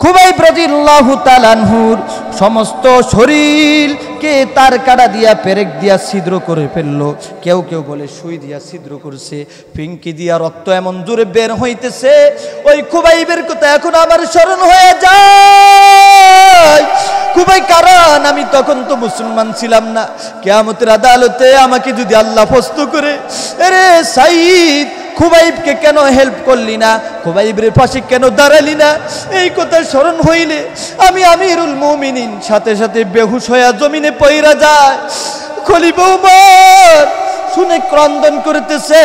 খুবই ব্রজিল্লাহ তালানহুর সমস্ত শরীরকে তার কাটা দিয়া, পেরেক দিয়া ছিদ্র করে ফেলল। কেউ কেউ বলে, সুই দিয়া ছিদ্র করছে পিঙ্কি দিয়া রক্ত এমন জোরে বের হইতেছে। ওই খুবাইবের কথা এখন আমার স্মরণ হয়ে যায়। খুবই কারণ, আমি তখন তো মুসলমান ছিলাম না। কেয়ামতের আদালতে আমাকে যদি আল্লাহ ফস্ত করে আরে সাইদ খুবাইবকে কেন হেল্প করলি না? খুবাইবের পাশে কেন দাঁড়ালি না? এই কথা স্মরণ হইলে আমি আমিরুল মুমিনিন সাথে সাথে বেহুশ হইয়া জমিনে পইরা যায় খলিফা উমর শুনে ক্রন্দন করতেছে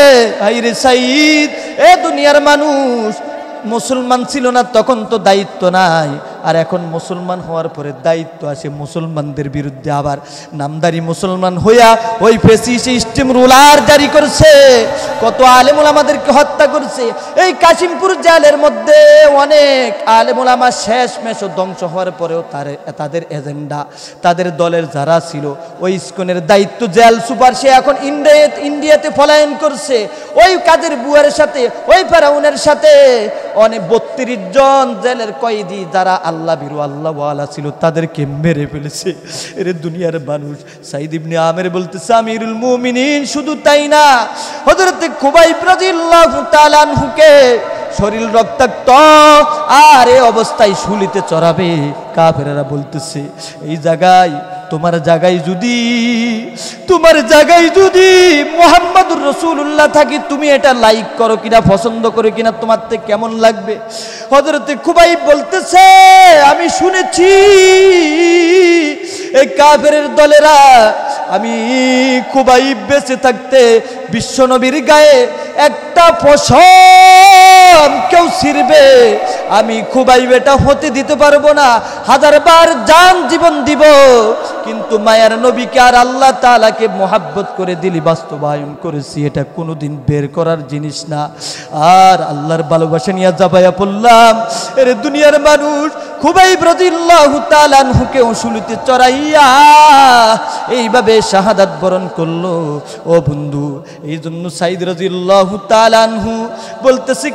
আইরে সাইদ এ দুনিয়ার মানুষ, মুসলমান ছিল না, তখন তো দায়িত্ব নাই। আর এখন মুসলমান হওয়ার পরে দায়িত্ব আছে মুসলমানদের বিরুদ্ধে আবার। নামদারি মুসলমান হইয়া ওই ফেসিসে স্টিম রুলার জারি করছে। কত আলেমুল আমাদেরকে হত্যা করছে। এই কাশিমপুর জেলের মধ্যে অনেক আলেমুল আমার শেষ মেশ ধ্বংস হওয়ার পরেও তার তাদের এজেন্ডা, তাদের দলের যারা ছিল, ওই ইস্কনের দায়িত্ব জেল সুপার সে এখন ইন্ডিয়া, ইন্ডিয়াতে ফলায়ন করছে। ওই কাদের বুয়ার সাথে, ওই ফেরাউনের সাথে। অনেক বত্রিশ জন জেলের কয়েদি যারা আল্লাহ বিরু আল্লাহ ওয়ালা ছিল, তাদেরকে মেরে ফেলেছে। এর দুনিয়ার মানুষ, সাইদ ইবনে আমের বলতেছে, আমিরুল মুমিনিন, শুধু তাই না হজরতে খুবাই রাদিয়াল্লাহু তাআলা আনহুকে শরীর রক্তাক্ত, আর এই অবস্থায় শুলিতে চড়াবে। কাফেরেরা বলতেছে, এই জায়গায় তোমার জায়গায় যদি, তোমার জায়গায় যদি মোহাম্মদুর রসুল্লাহ থাকি, তুমি এটা লাইক করো কিনা, পছন্দ করো কিনা, তোমার থেকে কেমন লাগবে? হজরতে খুবাই বলতেছে, আমি শুনেছি, এই কাফের দলেরা, আমি খুবাই বেঁচে থাকতে বিশ্বনবীর গায়ে একটা পশম কেউ ছিড়বে, আমি খুবাই বেটা হতে দিতে পারব না হাজার বার যান জীবন দিব কিন্তু মায়ার নবীকে আর আল্লাহ তালাকে মোহাব্বত করে দিলি বাস্তবায়ন করেছি, এটা কোনোদিন বের করার জিনিস না। আর আল্লাহর ভালোবাসা নিয়ে যাবাইয়া পড়লাম। এর দুনিয়ার মানুষ খুবই ব্রজিল্লাহ তালানহুকে অসুলিতে চড়াইয়া এইভাবে শাহাদাত বরণ করল। ও বন্ধু এই জন্য সাইদ বলতেছি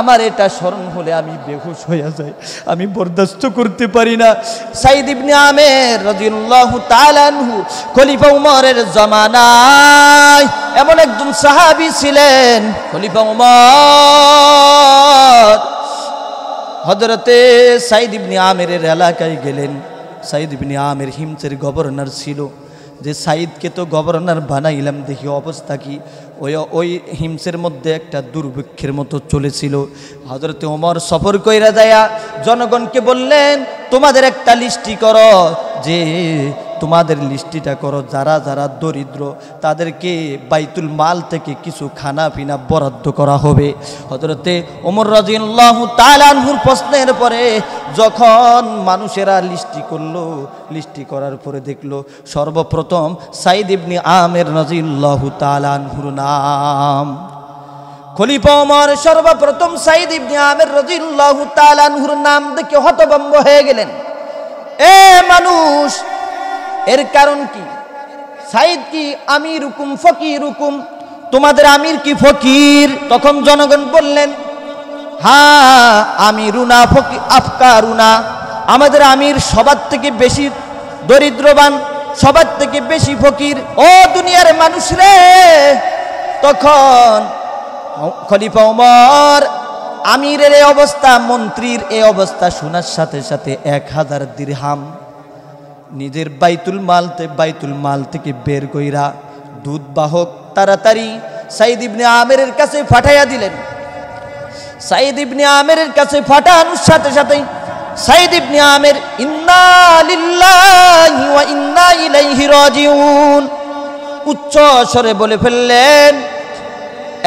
আমার এটা স্মরণ হলে আমি বেহুশ হয়ে যাই, আমি বরদাস্ত করতে পারি না। সাইদ ইবনে আমের তালানহু খলিফা উমরের জমানায় এমন একজন সাহাবী ছিলেন, খলিফা উমর। হজরতে সাইদ ইবনে আমেরের এলাকায় গেলেন। সাইদ ইবনে আমের হিমসের গভর্নর ছিল। যে সাইদকে তো গভর্নর বানাইলাম, দেখি অবস্থা কি? ওই ওই হিমসের মধ্যে একটা দুর্ভিক্ষের মতো চলেছিল। হজরতে ওমর সফর কইরা যায়া জনগণকে বললেন, তোমাদের একটা লিস্টি করো যে তোমাদের লিস্টিটা করো, যারা যারা দরিদ্র, তাদেরকে বাইতুল মাল থেকে কিছু খানা পিনা বরাদ্দ করা হবে। হজরতে ওমর রাজিউল্লাহ তালানহুর প্রশ্নের পরে যখন মানুষেরা লিস্টি করল, লিস্টি করার পরে দেখল, সর্বপ্রথম সাইদ ইবনি আমের নজিউল্লাহ তালানহুর নাম। খলিফা ওমর সর্বপ্রথম সাইদ আমের রাদিয়াল্লাহু তাআলা নাম দেখে হতভম্ব হয়ে গেলেন। এ মানুষ এর কারণ কি? সাইদ কি আমির হুকুম ফকির হুকুম তোমাদের আমির কি ফকির? তখন জনগণ বললেন, হা হ্যাঁ আমিরুনা ফকির আফকারুনা। আমাদের আমির সবার থেকে বেশি দরিদ্রবান, সবার থেকে বেশি ফকির। ও দুনিয়ার মানুষ রে তখন খলিফা ওমর আমিরের এই অবস্থা, মন্ত্রীর এই অবস্থা শোনার সাথে সাথে এক হাজার দিরহাম নিজের বাইতুল মালতে বাইতুল মাল থেকে বের কইরা দুধ বাহক তাড়াতাড়ি সাইদ ইবনে আমেরের কাছে ফাটাইয়া দিলেন। সাইদ ইবনে আমেরের কাছে ফাটানোর সাথে সাথেই সাইদ ইবনে আমের রাজিউন। উচ্চ স্বরে বলে ফেললেন,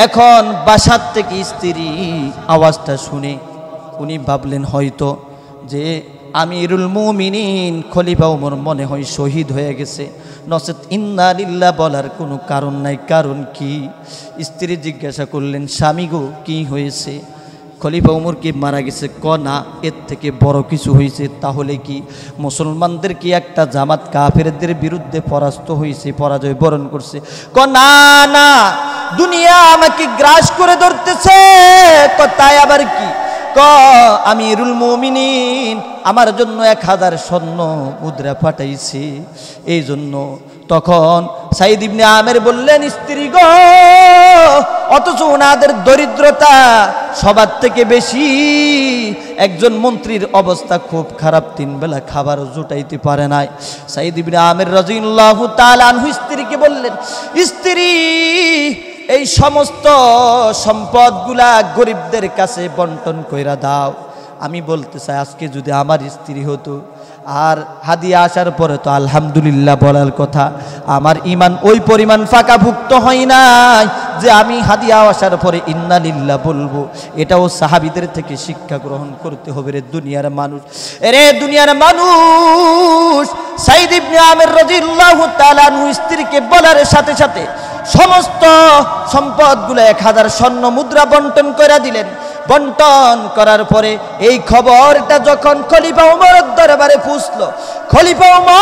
এখন বাসার থেকে স্ত্রী আওয়াজটা শুনে উনি ভাবলেন হয়তো যে আমিরুল মুমিনিন খলিফা উমর মনে হয় শহীদ হয়ে গেছে। নচেত ইন্না লিল্লাহ বলার কোনো কারণ নাই। কারণ কি? স্ত্রী জিজ্ঞাসা করলেন, স্বামী গো, কী হয়েছে? খলিফা উমর কি মারা গেছে? ক, না, এর থেকে বড় কিছু হয়েছে। তাহলে কি মুসলমানদের কি একটা জামাত কাফেরদের বিরুদ্ধে পরাস্ত হয়েছে, পরাজয় বরণ করছে? ক, না না, দুনিয়া আমাকে গ্রাস করে ধরতেছে। তাই আবার কি? ক, আমিরুল মুমিনিন, আমার জন্য এক হাজার স্বর্ণ মুদ্রা পাঠাইছি। এই জন্য তখন সাইদ ইবনে আমের বললেন, স্ত্রী গো, অথচ ওনাদের দরিদ্রতা সবার থেকে বেশি। একজন মন্ত্রীর অবস্থা খুব খারাপ, তিন বেলা খাবারও জুটাইতে পারে নাই। সাইদ ইবনে আমের রাজিউল্লাহ তালানহু স্ত্রীকে বললেন, স্ত্রী এই সমস্ত সম্পদগুলা গরিবদের কাছে বন্টন কইরা দাও। আমি বলতে চাই, আজকে যদি আমার স্ত্রী হতো, আর হাদিয়া আসার পরে তো আলহামদুলিল্লাহ বলার কথা, আমার ইমান ওই পরিমাণ ফাঁকাভুক্ত হয় নাই যে আমি হাদিয়া আসার পরে ইন্নালিল্লাহ বলব। এটাও সাহাবিদের থেকে শিক্ষা গ্রহণ করতে হবে রে দুনিয়ার মানুষ। রে দুনিয়ার মানুষ, সাইদ ইবনে আমের রাদিয়াল্লাহু তাআলা স্ত্রীকে বলার সাথে সাথে সমস্ত সম্পদগুলো এক হাজার স্বর্ণ মুদ্রা বন্টন করে দিলেন। বন্টন করার পরে এই খবরটা যখন খলিফা উমরের দরবারে পুষল খলিফা উমর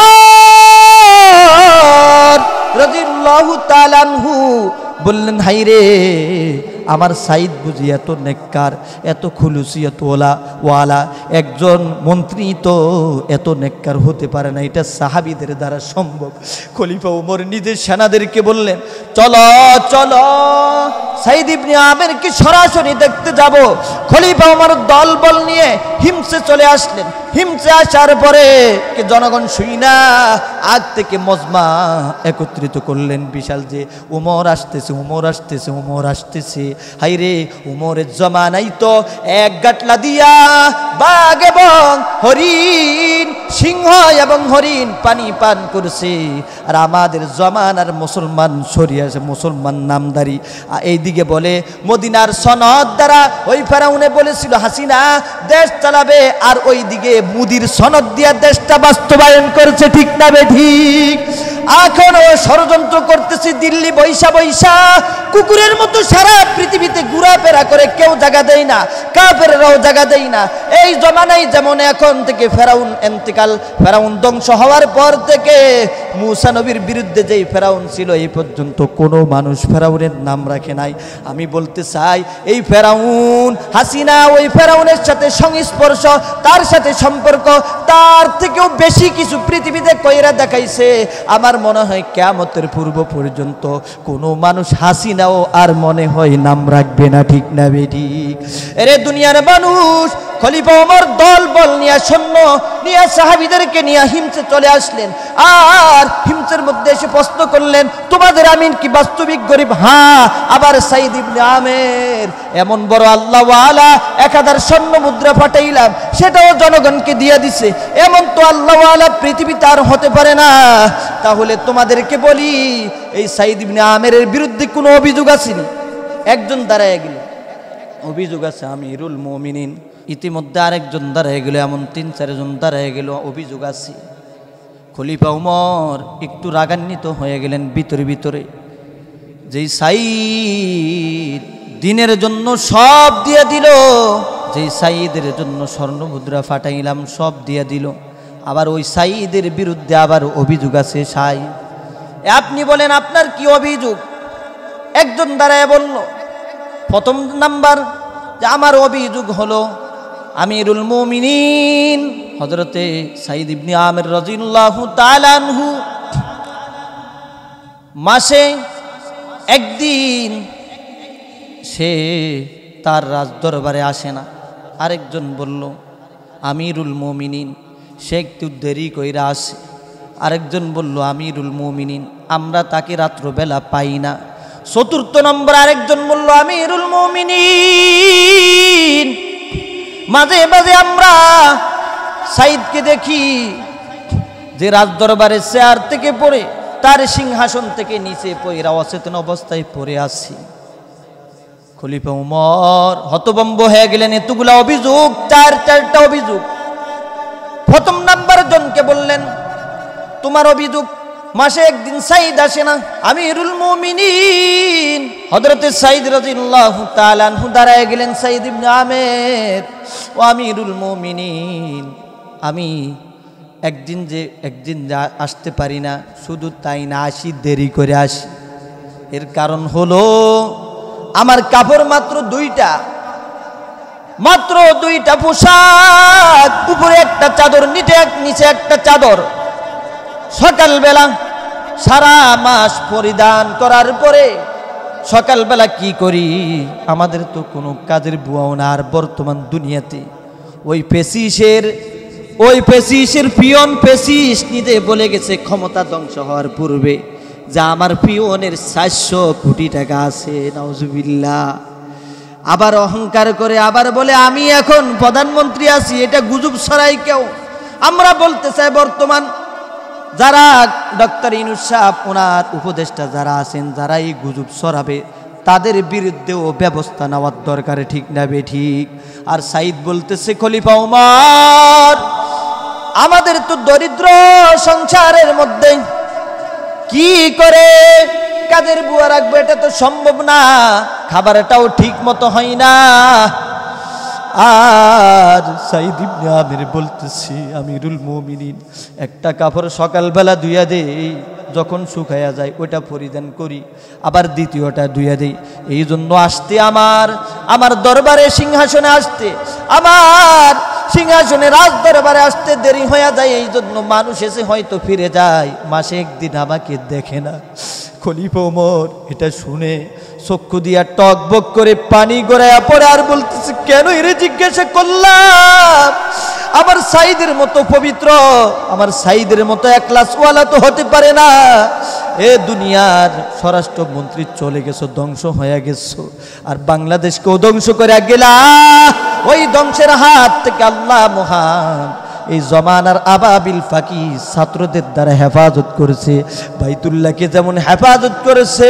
রাদিয়াল্লাহু তালানহু বললেন হাই রে আমার সাইদ বুঝি এত নেককার, এত খুলুসি, এত ওলা, ওয়ালা। একজন মন্ত্রী তো এত নেককার হতে পারে না, এটা সাহাবিদের দ্বারা সম্ভব। খলিফা উমর নিজের সেনাদেরকে বললেন, চলো চলো। সাইদ ইবনে আমেরকে সরাসরি দেখতে যাব। খলিফা উমর দল বল নিয়ে হিমসে চলে আসলেন। হিমসে আসার পরে জনগণ শুই না? আগ থেকে মজমা একত্রিত করলেন বিশাল যে, উমর আসতেছে উমর আসতেছে উমর আসতেছে। হাইরে উমরের জমানাই তো এক গাটলা দিয়া বাঘ এবং হরিণ, সিংহ এবং হরিণ পানি পান করছে। আর আমাদের জমানার মুসলমান সরিয়াছে মুসলমান নামদারি। আর এইদিকে বলে, মদিনার সনদ দ্বারা ওই ফেরাউনে বলেছিল, হাসিনা, দেশ চালাবে। আর ওই দিকে মুদির সনদ দিয়া দেশটা বাস্তবায়ন করেছে ঠিক না বে ঠিক? এখনও ষড়যন্ত্র করতেছি, দিল্লি বৈশা বৈশা। কুকুরের মতো সারা পৃথিবীতে ঘোরাফেরা করে কেউ জায়গা দেয় না, কাফেররাও জায়গা দেয় না। এই জমানাই যেমন এখন থেকে ফেরাউন এন্তিকাল, ফেরাউন ধ্বংস হওয়ার পর থেকে মুসা নবীর বিরুদ্ধে যেই ফেরাউন ছিল, এই পর্যন্ত কোনো মানুষ ফেরাউনের নাম রাখে নাই। আমি বলতে চাই, এই ফেরাউন হাসিনা ওই ফেরাউনের সাথে সংস্পর্শ, তার সাথে সম্পর্ক, তার থেকেও বেশি কিছু পৃথিবীতে কইরা দেখাইছে, আমার মনে হয় কেমতের পূর্ব পর্যন্ত কোনো মানুষ হাসিনাও আর মনে হয় নাম রাখবে না, ঠিক না বেঠিক এরে দুনিয়ার মানুষ, খলিফা ওমর দল বল নিয়ে সাহাবিদেরকে নিয়ে হিমসে চলে আসলেন। আর হিমসের মধ্যে এসে প্রশ্ন করলেন, তোমাদের আমিন কি বাস্তবিক গরিব? হ্যাঁ আবার সাইদ ইবনে আমের, এমন বড় আল্লাহ আলা এক হাজার স্বর্ণ মুদ্রা পাঠাইলাম, সেটাও জনগণকে দিয়ে দিছে। এমন তো আল্লাহ আলা পৃথিবীতে আর হতে পারে না। তাহলে তোমাদেরকে বলি, এই সাইদ ইবনে বিরুদ্ধে কোনো অভিযোগ আসেনি? একজন দাঁড়ায় গেল। অভিযোগ আছে, আমিরুল মমিনিন। ইতিমধ্যে আরেকজন দাঁড়ায় গেল, এমন তিন, চারজন দাঁড়ায় গেল, অভিযোগ আছে। খলিফা উমর একটু রাগান্বিত হয়ে গেলেন ভিতরে ভিতরে। যেই সাইদ দিনের জন্য সব দিয়ে দিল, যেই সাইদের জন্য স্বর্ণ মুদ্রা ফাটাইলাম, সব দিয়ে দিল। আবার ওই সাইদের বিরুদ্ধে আবার অভিযোগ আছে, সাই। আপনি বলেন, আপনার কি অভিযোগ? একজন দাঁড়ায় বলল, প্রথম নাম্বার, যে আমার অভিযোগ হলো, আমিরুল মুমিনিন হজরতে সাইদ ইবনি আমির রাজিউল্লাহ তালানহু মাসে একদিন সে তার রাজদরবারে আসে না। আরেকজন বলল, আমিরুল মুমিনিন সে একটু দেরি কইরা আসে। আরেকজন বলল, আমিরুল মুমিনিন, আমরা তাকে রাত্রবেলা পাই না। চতুর্থ নম্বর আরেকজন বলল, আমিরুল মুমিনিন, মাঝে মাঝে আমরা সাইদকে দেখি যে রাজদরবারের চেয়ার থেকে পড়ে তার সিংহাসন থেকে নিচে পয়রা অচেতন অবস্থায় পড়ে আসি খলিফা উমর হতবম্ব হয়ে গেলেন। এতগুলা অভিযোগ, চার চারটা অভিযোগ। প্রথম নাম্বার জনকে বললেন, তোমার অভিযোগ মাসে একদিন সাইদ আসে না আমি রুল মুমিনিন। হযরতে সাইদ রাদিয়াল্লাহু তাআলা দাঁড়ায় গেলেন সাইদ ইবনে আমের। ও আমিরুল মুমিনিন, আমি একদিন যে, একদিন আসতে পারি না, শুধু তাই না আসি, দেরি করে আসি। এর কারণ হলো, আমার কাপড় মাত্র দুইটা মাত্র দুইটা পোশাক, উপরে একটা চাদর, নিচে নিচে একটা চাদর। সকালবেলা সারা মাস পরিধান করার পরে সকালবেলা কি করি? আমাদের তো কোনো কাজের বুয়াও না আর বর্তমান দুনিয়াতে। ওই পেশিসের ওই পেশিসের পিয়ন পেশিস নিতে বলে গেছে, ক্ষমতা ধ্বংস হওয়ার পূর্বে। যা আমার পিয়নের সাতশো কোটি টাকা আছে নজুবিল্লা আবার অহংকার করে আবার বলে, আমি এখন প্রধানমন্ত্রী আছি, এটা গুজব সরাই কেউ? আমরা বলতে চাই, বর্তমান যারা ডক্টর ইনুস সাহেব ওনার উপদেষ্টা যারা আছেন যারা এই গুজব ছড়াবে, তাদের বিরুদ্ধেও ব্যবস্থা নেওয়ার দরকার, ঠিক না বে ঠিক? আর সাইদ বলতেছে, খলিফা উমার, আমাদের তো দরিদ্র সংসারের মধ্যে কি করে কাদের বুয়া রাখব, এটা তো সম্ভব না। খাবারটাও ঠিক মতো হয় না। আর সাইদ ইবনে আমির বলতেছি, আমিরুল মুমিনিন, একটা কাপড় সকালবেলা ধুইয়া দেই। যখন শুকাইয়া যায় ওটা পরিধান করি। আবার দ্বিতীয়টা ধুইয়া দেই। এই জন্য আসতে আমার আমার দরবারে সিংহাসনে আসতে, আমার সিংহাসনে রাজ দরবারে আসতে দেরি হয়ে যায়। এই জন্য মানুষ এসে হয়তো ফিরে যায়। মাসে একদিন আমাকে দেখে না। খলিফা এটা শুনে চক্ষু দিয়া টক বক করে পানি গড়াইয়া পরে আর বলতেছে কেন এরে জিজ্ঞাসা করলাম? আমার সাইদের মতো পবিত্র আমার সাইদের মতো এক ওয়ালা তো হতে পারে না। এ দুনিয়ার স্বরাষ্ট্রমন্ত্রী চলে গেছো, ধ্বংস হয়ে গেছো, আর বাংলাদেশকেও ধ্বংস করে গেলা। ওই ধ্বংসের হাত থেকে আল্লাহ মহান এই জমানার আবাবিল ফাকি ছাত্রদের দ্বারা হেফাজত করেছে। বাইতুল্লাহকে যেমন হেফাজত করেছে,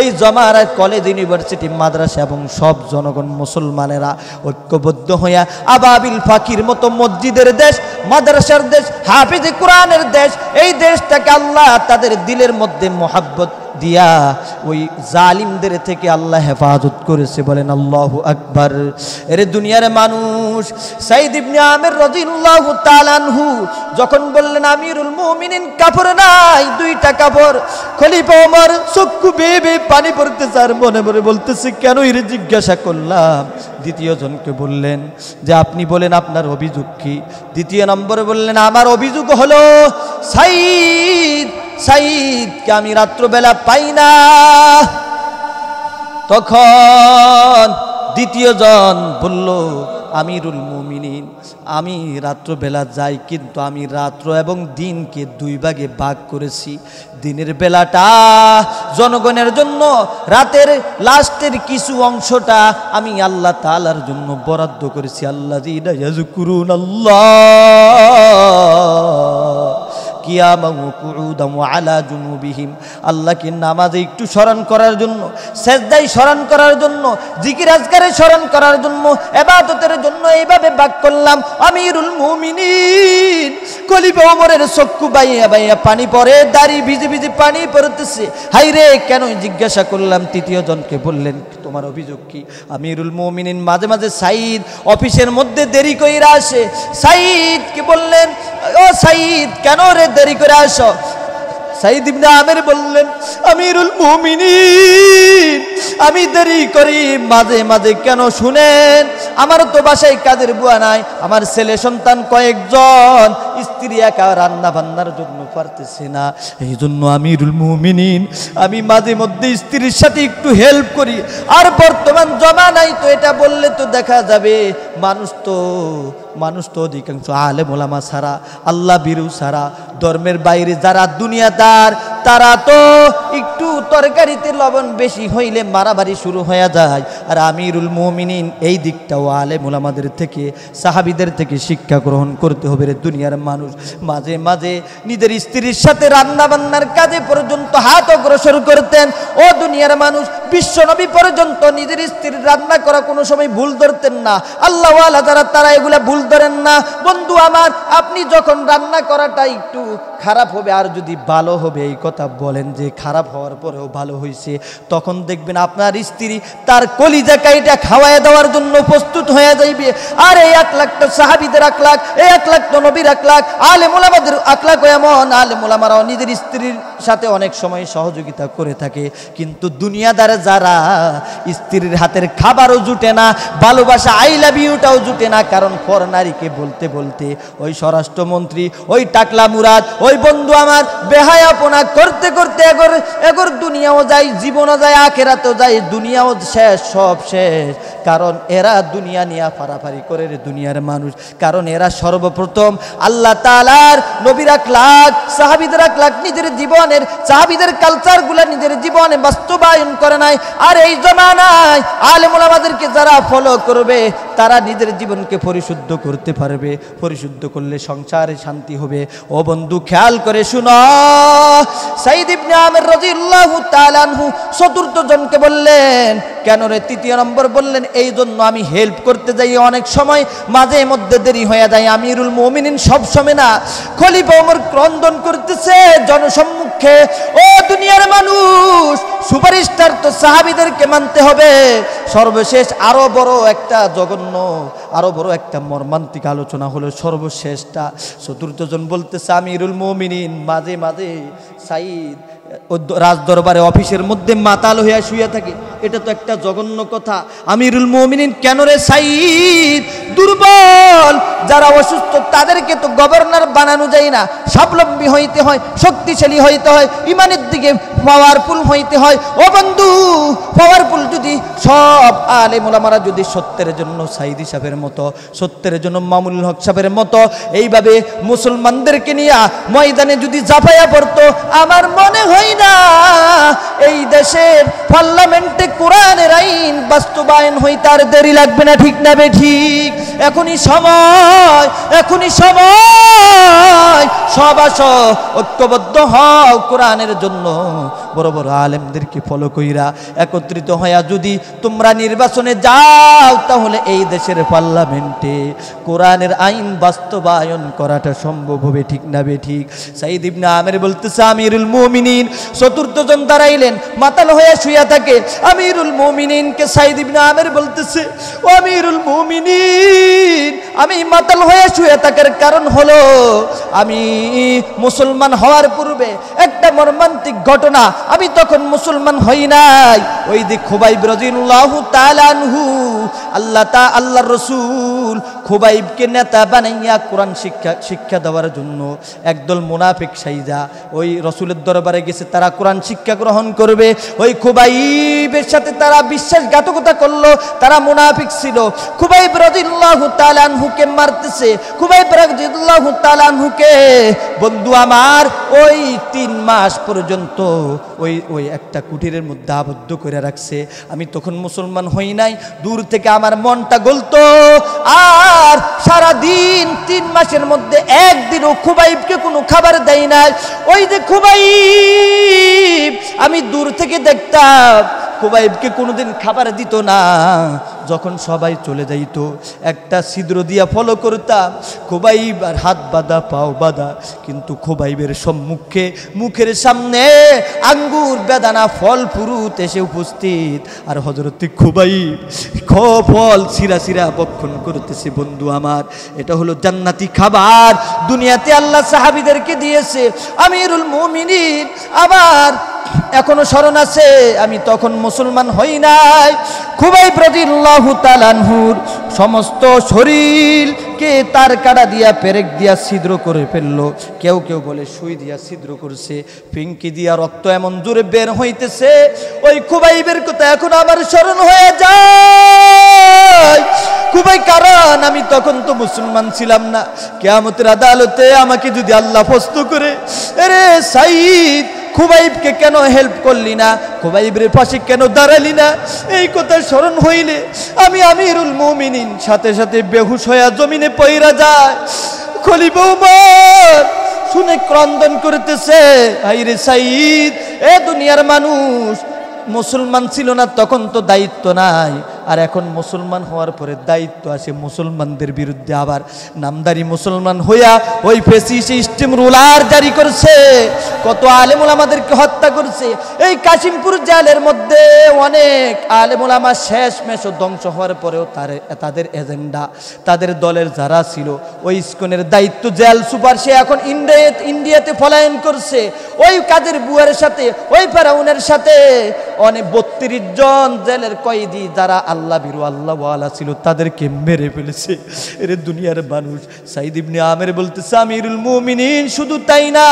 এই জমানার কলেজ ইউনিভার্সিটি মাদ্রাসা এবং সব জনগণ মুসলমানেরা ঐক্যবদ্ধ হইয়া আবাবিল ফাকির মতো মসজিদের দেশ, মাদ্রাসার দেশ, হাফিজ কোরআনের দেশ, এই দেশটাকে আল্লাহ তাদের দিলের মধ্যে মোহাব্বত দিয়া ওই জালিমদের থেকে আল্লাহ হেফাজত করেছে, বলেন আল্লাহ আকবার। এরে দুনিয়ার মানুষ, সাইদ ইবনে আমির রাদিয়াল্লাহু তাআলাহু যখন বললেন, আমিরুল মুমিনিন, কাপড় নাই, দুইটা কাপড়। খলিফা ওমর চক্ষু বেয়ে পানি পড়তে চার মনে মনে বলতেছে কেন এর জিজ্ঞাসা করলাম? দ্বিতীয় জনকে বললেন, যে আপনি বলেন, আপনার অভিযোগ কি? দ্বিতীয় নম্বরে বললেন, আমার অভিযোগ হলো, সাইদ সাইদকে আমি রাত্রবেলা পাই না। তখন দ্বিতীয় জন বলল, আমিরুল মুমিনিন, আমি রাত্রবেলা যাই, কিন্তু আমি রাত্র এবং দিনকে দুই ভাগে ভাগ করেছি। দিনের বেলাটা জনগণের জন্য, রাতের লাস্টের কিছু অংশটা আমি আল্লাহ তালার জন্য বরাদ্দ করেছি। আল্লাহ আল্লাহ আল্লাহকে নামাজে একটু স্মরণ করার জন্য সেজদাই স্মরণ করার জন্য, জিকির আজকারে স্মরণ করার জন্য, এবাদতের জন্য এইভাবে বাক করলাম, আমিরুল মুমিনিন। কলিবে ওমরের চক্ষু বাইয়া বাইয়া পানি পরে দাড়ি ভিজে ভিজে পানি পড়তেছে। হাই রে কেন জিজ্ঞাসা করলাম, তৃতীয় জনকে বললেন, তোমার অভিযোগ কি? আমিরুল মুমিনিন মাঝে মাঝে সাইদ অফিসের মধ্যে দেরি কইরা আসে। সাইদ কি বললেন, ও সাইদ, কেন রে দেরি করে আসো। সাইদ ইবনে আমের বললেন, আমিরুল মুমিনিন, আমি দেরি করি, মাঝে মাঝে কেন শুনেন? আমার তো বাসায় কাজের বুয়া নাই, আমার ছেলে সন্তান কয়েকজন, স্ত্রী একা রান্না বান্নার জন্য পারতেছে না। এই জন্য আমিরুল মুমিনিন, আমি মাঝে মধ্যে স্ত্রীর সাথে একটু হেল্প করি। আর বর্তমান জমা নাই তো এটা বললে তো দেখা যাবে মানুষ তো মানুষ তো অধিকাংশ আলে মোলামা ছাড়া, আল্লাহ বিরু ছাড়া, ধর্মের বাইরে যারা দুনিয়াদার, তারা তো একটু তরকারিতে লবণ বেশি হইলে মারামারি শুরু হয়ে যায়। আর আমিরুল মোমিনিন এই দিকটাও আলে মোলামাদের থেকে, সাহাবিদের থেকে শিক্ষা গ্রহণ করতে হবে রে দুনিয়ার মানুষ। মাঝে মাঝে নিজের স্ত্রীর সাথে রান্না বান্নার কাজে পর্যন্ত হাত অগ্রসর করতেন। ও দুনিয়ার মানুষ বিশ্বনবী পর্যন্ত নিজের স্ত্রীর রান্না করা কোনো সময় ভুল ধরতেন না। আল্লাহ যারা, তারা এগুলা ভুল ধরেন না। বন্ধু আমার, আপনি যখন রান্না করাটা একটু খারাপ হবে, আর যদি ভালো হবে, এই কথা বলেন যে খারাপ হওয়ার পরেও ভালো হয়েছে তখন দেখবেন আপনার স্ত্রী তার কলিজা কাইটা খাওয়াই দেওয়ার জন্য প্রস্তুত হয়ে যাইবে। আর এই এক লাখটা সাহাবিদের এক লাখ এই এক লাখ তো নবীর এক লাখ আলে মোলামাদের এক লাখ এমন আলে মোলামারাও নিজের স্ত্রীর সাথে অনেক সময় সহযোগিতা করে থাকে। কিন্তু দুনিয়াদারে যারা স্ত্রীর হাতের খাবারও জুটে না, ভালোবাসা আই লাভ ইউটাও জুটে না, কারণ পর নারীকে বলতে বলতে ওই স্বরাষ্ট্রমন্ত্রী, ওই টাকলা মুরাদ, ওই বন্ধু আমার বেহায়াপনা করতে করতে এগর এগর দুনিয়াও যায়, জীবনও যায়, আখেরাতেও যায়, দুনিয়াও শেষ, সব শেষ। কারণ এরা দুনিয়া নিয়ে ফারাফারি করে রে দুনিয়ার মানুষ। কারণ এরা সর্বপ্রথম আল্লাহ তালার নবীর এক লাখ সাহাবিদের এক লাখ নিজের জীবনের, সাহাবিদের কালচারগুলো নিজের জীবনে বাস্তবায়ন করে নাই। আর এই জমানায় আলেমুল আমাদেরকে যারা ফলো করবে তারা নিজের জীবনকে পরিশুদ্ধ করতে পারবে, পরিশুদ্ধ করলে সংসারে শান্তি হবে। ও বন্ধু, খেয়াল করে শুনো। চতুর্থ জনকে বললেন, কেন রে, তৃতীয় নম্বর বললেন, এই জন্য আমি হেল্প করতে যাই অনেক সময়, মাঝে মধ্যে দেরি হয়ে যায়। আমিরুল মুমিনিন সব সময় না, খলিফা ওমর ক্রন্দন করতেছে, জনসম্মুখে ও দুনিয়ার মানুষ, সুপারস্টার তো সাহাবিদেরকে মানতে হবে। সর্বশেষ আরও বড় একটা জঘন্য, আরও বড় একটা মর্মান্তিক আলোচনা হলো সর্বশেষটা। চতুর্থজন বলতেছে, আমিরুল মুমিনিন। মাঝে মাঝে সাইদ রাজদরবারে অফিসের মধ্যে মাতাল হইয়া শুয়ে থাকে। এটা তো একটা জঘন্য কথা। আমিরুল মুমিনিন কেন রে সাইদ? দুর্বল। যারা অসুস্থ, তাদেরকে তো গভর্নর বানানো যায় না। স্বাবলম্বী হইতে হয়, শক্তিশালী হইতে হয়, ইমানের দিকে পাওয়ারফুল হইতে হয়। ও বন্ধু পাওয়ারফুল যদি, সব আলে মোলামারা যদি সত্যের জন্য সাইদ সাহেবের মতো, সত্যের জন্য মামুল হক সাহেবের মতো, এইভাবে মুসলমানদেরকে নিয়ে ময়দানে যদি জাফাইয়া পড়তো, আমার মনে হয় না এই দেশের পার্লামেন্টে কোরআনের আইন বাস্তবায়ন হই তার দেরি লাগবে না, ঠিক না বে ঠিক? এখনই সময় এখনই সময়। সব আসো, ঐক্যবদ্ধ হও কোরআনের জন্য। বড় বড় আলেমদেরকে ফলো কইরা একত্রিত হইয়া যদি তোমরা নির্বাচনে যাও, তাহলে এই দেশের পার্লামেন্টে কোরআনের আইন বাস্তবায়ন করাটা সম্ভব হবে, ঠিক না বে ঠিক? সাইদ ইবনে আমের বলতেছে, আমিরুল মুমিনিন। চতুর্থ জন দাঁড়াইলেন, মাতাল হয়ে শুয়া থাকে। আমিরুল মুমিনিনকে সাইদ ইবনে আমের বলতেছে, ও আমিরুল মুমিনিন, আমি মাতাল হয়ে শুয়ে থাকার কারণ হলো, আমি মুসলমান হওয়ার পূর্বে একটা মর্মান্তিক ঘটনা, আমি তখন মুসলমান হই নাই। ওই দিক খুবাই ব্রজিল্লাহ তালানহু আল্লাহ তা আল্লাহ রসুল খুবাইবকে নেতা বানাইয়া কোরআন শিক্ষা শিক্ষা দেওয়ার জন্য একদল মুনাফিক সাইজা ওই রসুলের দরবারে গেছে, তারা কোরআন শিক্ষা গ্রহণ করবে। ওই খুবাইবের সাথে তারা বিশ্বাসঘাতকতা করল, তারা মুনাফিক ছিল। খুবাইব রাদিল্লাহ তালানহুকে মারতেছে। খুবাইব রাদিল্লাহ তালানহুকে বন্ধু আমার, ওই তিন মাস পর্যন্ত ওই ওই একটা কুটিরের মধ্যে আবদ্ধ করে রাখছে। আমি তখন মুসলমান হই নাই, দূর থেকে আমার মনটা গলতো। আর সারা দিন তিন মাসের মধ্যে একদিনও খুবাইবকে কোনো খাবার দেয় না ওই যে খুবাইব, আমি দূর থেকে দেখতাম খুবাইবকে কোনোদিন খাবার দিত না। যখন সবাই চলে যাইত, একটা ছিদ্র দিয়া ফলো করতাম, খুবাইব আর হাত বাঁধা, পাও বাঁধা। কিন্তু খুবাইবের সম্মুখে, মুখের সামনে আঙ্গুর, বেদানা, ফল ফুরুত এসে উপস্থিত। আর হজরত খুবাইব খ ফল সিরা সিরা বক্ষণ করতেছে, বন্ধু আমার, এটা হলো জান্নাতি খাবার। দুনিয়াতে আল্লাহ সাহাবিদেরকে দিয়েছে, আমিরুল মুমিনিন, আবার এখনও স্মরণ আছে, আমি তখন মুসলমান হই নাই। খুবই প্রতিল্লাহু তালানহুর সমস্ত শরীরকে তার কাটা দিয়া, পেরেক দিয়া ছিদ্র করে ফেলল। কেউ কেউ বলে, সুই দিয়া ছিদ্র করছে পিঙ্কি দিয়া রক্ত এমন দূরে বের হইতেছে। ওই খুবাইবের কথা এখন আমার স্মরণ হয়ে যায়। খুবই কারণ, আমি তখন তো মুসলমান ছিলাম না। কেয়ামতের আদালতে আমাকে যদি আল্লাহ ফস্ত করে আরে সাইদ খুবাইবকে কেন হেল্প করলি না? খুবাইবের পাশে কেন দাঁড়ালি না? এই কথা স্মরণ হইলে আমি আমিরুল মুমিনিন সাথে সাথে বেহুশ হইয়া জমিনে পইরা যায় উমর শুনে ক্রন্দন করতেছে আইরে সাইদ এ দুনিয়ার মানুষ, মুসলমান ছিল না, তখন তো দায়িত্ব নাই। আর এখন মুসলমান হওয়ার পরে দায়িত্ব আছে মুসলমানদের বিরুদ্ধে আবার নামদারি মুসলমান হইয়া ওই ফেসি সিস্টেম রুলার জারি করছে। কত আলেমুল আমাদেরকে হত্যা করছে। এই কাশিমপুর জেলের মধ্যে অনেক আলেমুল আমার শেষ মেশ ধ্বংস হওয়ার পরেও তার তাদের এজেন্ডা, তাদের দলের যারা ছিল, ওই ইস্কনের দায়িত্ব জেল সুপার সে এখন ইন্ডিয়া, ইন্ডিয়াতে পলায়ন করছে। ওই কাদের বুয়ারের সাথে, ওই ফেরাউনের সাথে। অনেক বত্রিশ জন জেলের কয়েদি যারা আল্লাহ বিরু আল্লাহ ওয়ালা ছিল, তাদেরকে মেরে ফেলেছে। এরে দুনিয়ার মানুষ। সাইদ ইবনে আমের বলতেছে, আমিরুল মুমিনিন, শুধু তাই না,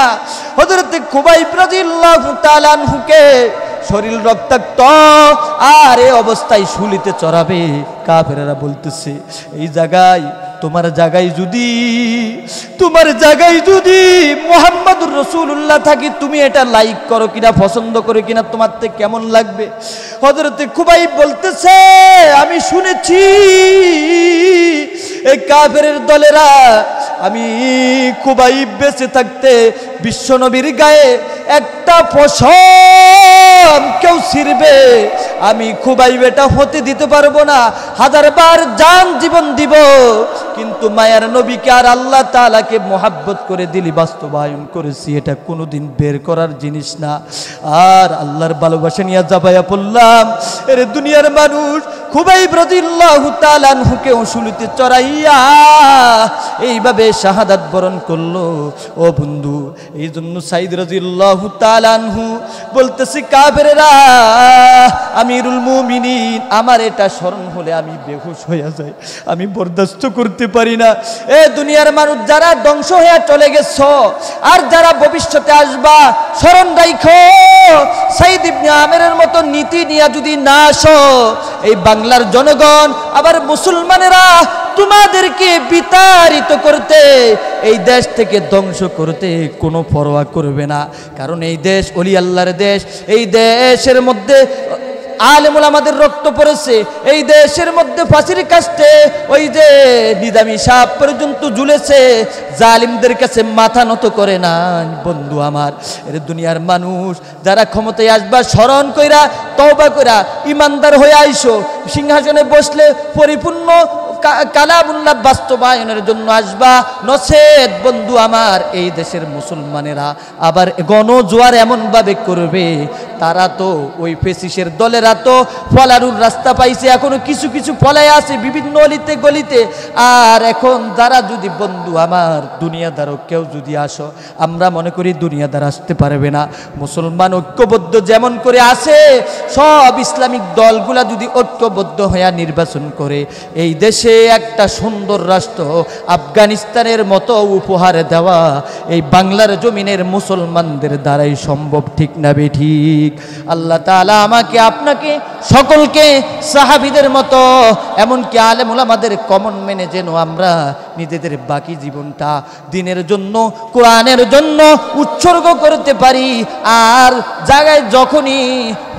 হযরতে খুবাই রাদিয়াল্লাহু তাআলা আনহুকে শরীর রক্তাক্ত, আর এ অবস্থায় শুলিতে চড়াবে। কাফেরেরা বলতেছে, এই জায়গায়, তোমার জায়গায় যদি, তোমার জায়গায় যদি মোহাম্মদুর রসুল্লাহ থাকি, তুমি এটা লাইক করো কিনা, পছন্দ করো কিনা, তোমার থেকে কেমন লাগবে? হজরতে খুবাই বলতেছে, আমি শুনেছি, এই কাফের দলেরা, আমি খুবাই বেঁচে থাকতে বিশ্বনবীর গায়ে একটা পশম কেউ ছিড়বে, আমি খুবাই বেটা হতে দিতে পারব না। হাজার বার জান জীবন দিব, কিন্তু মায়ার নবীকে আর আল্লাহ তালাকে মোহাব্বত করে দিলি, বাস্তবায়ন করেছি, এটা কোনোদিন বের করার জিনিস না। আর আল্লাহর ভালোবাসা নিয়ে যাবাইয়া পড়লাম, এর দুনিয়ার মানুষ খুবই ব্রজিল্লাহু তালানহুকে অসুলিতে চড়াইয়া এইভাবে শাহাদাত বরণ করল। ও বন্ধু এই জন্য সাইদ রাজিল্লাহু বলতেছি আমিরুল মুমিনিন, আমার এটা স্মরণ হলে আমি বেহুশ হয়ে যাই, আমি বরদাস্ত করতে পারি না। এ দুনিয়ার মানুষ, যারা ধ্বংস হয়ে চলে গেছ, আর যারা ভবিষ্যতে আসবা, স্মরণ রাইখো আমেরের মতো নীতি নিয়ে যদি না আসো, এই বাংলার জনগণ, আবার মুসলমানেরা তোমাদেরকে বিতাড়িত করতে, এই দেশ থেকে ধ্বংস করতে কোনো পরোয়া করবে না। কারণ এই দেশ অলি আল্লাহর দেশ, এই দেশের মধ্যে আলেমুল আমাদের রক্ত পড়েছে, এই দেশের মধ্যে ফাঁসির কাস্টে ওই যে নিজামি সাপ পর্যন্ত ঝুলেছে, জালিমদের কাছে মাথা নত করে না বন্ধু আমার। এর দুনিয়ার মানুষ যারা ক্ষমতায় আসবা, স্মরণ কইরা, তওবা কইরা, ইমানদার হয়ে আইসো, সিংহাসনে বসলে পরিপূর্ণ কালামুল্লাহ বাস্তবায়নের জন্য আসবা। নসেদ বন্ধু আমার এই দেশের মুসলমানেরা আবার গণজোয়ার এমনভাবে করবে তারা তো ওই ফেসিসের দলেরা তো ফলারুর রাস্তা পাইছে, এখনও কিছু কিছু ফলায় আছে বিভিন্ন অলিতে গলিতে। আর এখন যারা যদি বন্ধু আমার দুনিয়াদারও কেউ যদি আসো, আমরা মনে করি দুনিয়াদার আসতে পারবে না। মুসলমান ঐক্যবদ্ধ যেমন করে আসে সব ইসলামিক দলগুলা যদি ঐক্যবদ্ধ হয়ে নির্বাচন করে, এই দেশে একটা সুন্দর রাষ্ট্র আফগানিস্তানের মতো উপহার দেওয়া এই বাংলার জমিনের মুসলমানদের দ্বারাই সম্ভব, ঠিক না বে ঠিক? আল্লাহ তালা আমাকে আপনাকে সকলকে সাহাবিদের মতো, এমনকি আলেমুল আমাদের কমন মেনে যেন আমরা নিজেদের বাকি জীবনটা দিনের জন্য, কোরআনের জন্য উৎসর্গ করতে পারি। আর জায়গায় যখনই,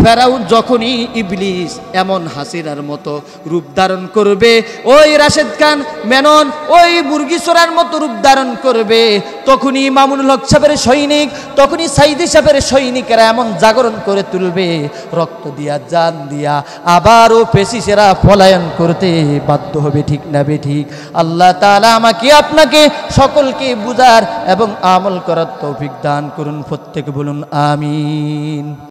ফেরাউন যখনই ইবলিস এমন হাসিনার মতো রূপ ধারণ করবে, ওই রাশেদ খান মেনন, ওই মুরগি চোরার মতো রূপ ধারণ করবে, তখনই মামুনুল হক সাহেবের সৈনিক, তখনই সাইদি সাহেবের সৈনিকেরা এমন জাগরণ করে তুলবে, রক্ত দিয়া জান দিয়া আবারও পেশিসেরা পলায়ন করতে বাধ্য হবে, ঠিক না বে ঠিক? আল্লাহ তালা আমাকে, আপনাকে সকলকে বুঝার এবং আমল করার তৌফিক দান করুন, প্রত্যেকে বলুন, আমিন।